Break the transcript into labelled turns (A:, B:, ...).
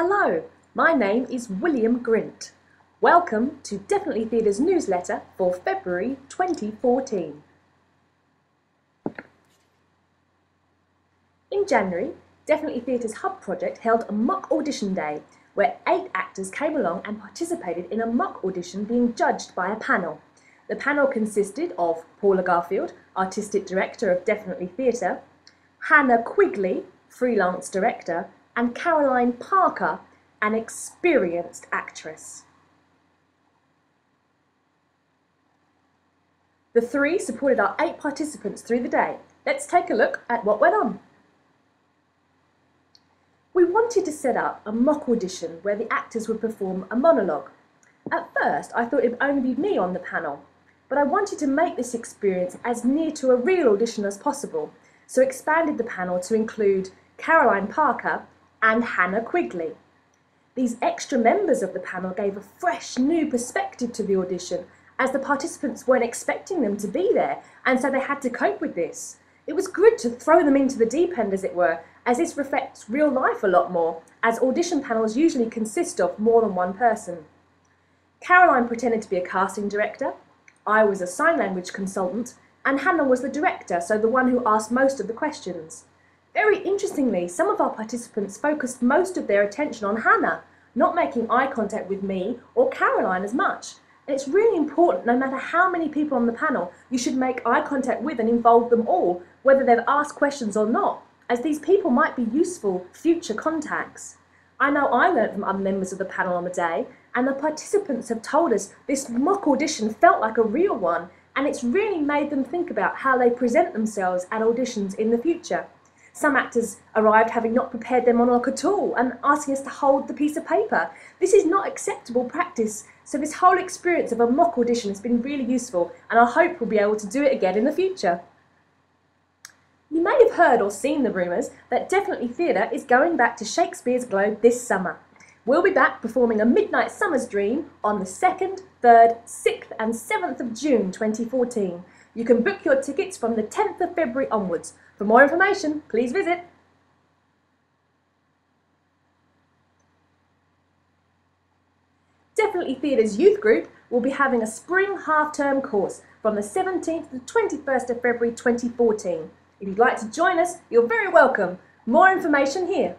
A: Hello, my name is William Grint. Welcome to Deafinitely Theatre's newsletter for February 2014. In January, Deafinitely Theatre's Hub project held a mock audition day where eight actors came along and participated in a mock audition being judged by a panel. The panel consisted of Paula Garfield, Artistic Director of Deafinitely Theatre, Hannah Quigley, Freelance Director, and Caroline Parker, an experienced actress. The three supported our eight participants through the day. Let's take a look at what went on. We wanted to set up a mock audition where the actors would perform a monologue. At first, I thought it would only be me on the panel, but I wanted to make this experience as near to a real audition as possible, so expanded the panel to include Caroline Parker and Hannah Quigley. These extra members of the panel gave a fresh new perspective to the audition as the participants weren't expecting them to be there and so they had to cope with this. It was good to throw them into the deep end as it were as this reflects real life a lot more as audition panels usually consist of more than one person. Caroline pretended to be a casting director, I was a sign language consultant and Hannah was the director, so the one who asked most of the questions. Very interestingly, some of our participants focused most of their attention on Hannah, not making eye contact with me or Caroline as much. And it's really important, no matter how many people on the panel, you should make eye contact with and involve them all, whether they've asked questions or not, as these people might be useful future contacts. I know I learnt from other members of the panel on the day, and the participants have told us this mock audition felt like a real one, and it's really made them think about how they present themselves at auditions in the future. Some actors arrived having not prepared their monologue at all and asking us to hold the piece of paper. This is not acceptable practice, so this whole experience of a mock audition has been really useful, and I hope we'll be able to do it again in the future. You may have heard or seen the rumours that Deafinitely Theatre is going back to Shakespeare's Globe this summer. We'll be back performing A Midnight Summer's Dream on the 2nd, 3rd, 6th and 7th of June 2014. You can book your tickets from the 10th of February onwards. For more information, please visit Deafinitely Theatre's youth group will be having a spring half-term course from the 17th to the 21st of February 2014. If you'd like to join us, you're very welcome. More information here.